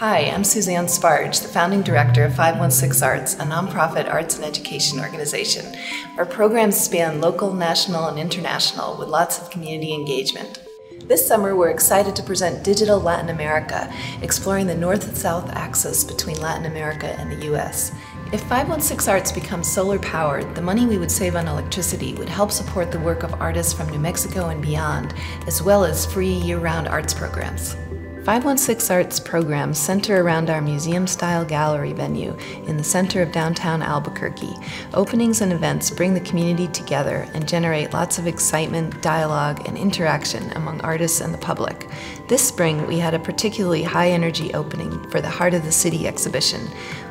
Hi, I'm Suzanne Sbarge, the founding director of 516 Arts, a nonprofit arts and education organization. Our programs span local, national, and international with lots of community engagement. This summer, we're excited to present Digital Latin America, exploring the north and south axis between Latin America and the US. If 516 Arts becomes solar powered, the money we would save on electricity would help support the work of artists from New Mexico and beyond, as well as free year round arts programs. 516 Arts programs center around our museum style gallery venue in the center of downtown Albuquerque. Openings and events bring the community together and generate lots of excitement, dialogue, and interaction among artists and the public. This spring, we had a particularly high energy opening for the Heart of the City exhibition,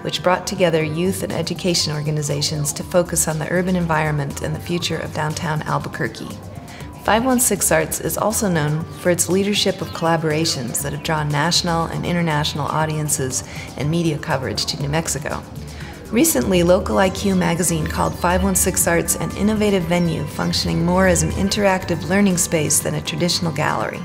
which brought together youth and education organizations to focus on the urban environment and the future of downtown Albuquerque. 516 Arts is also known for its leadership of collaborations that have drawn national and international audiences and media coverage to New Mexico. Recently, Local IQ magazine called 516 Arts an innovative venue functioning more as an interactive learning space than a traditional gallery.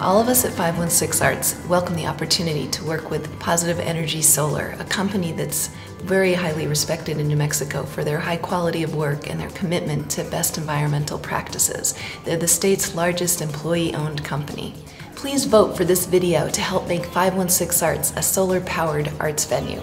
All of us at 516 Arts welcome the opportunity to work with Positive Energy Solar, a company that's very highly respected in New Mexico for their high quality of work and their commitment to best environmental practices. They're the state's largest employee owned company. Please vote for this video to help make 516 Arts a solar powered arts venue.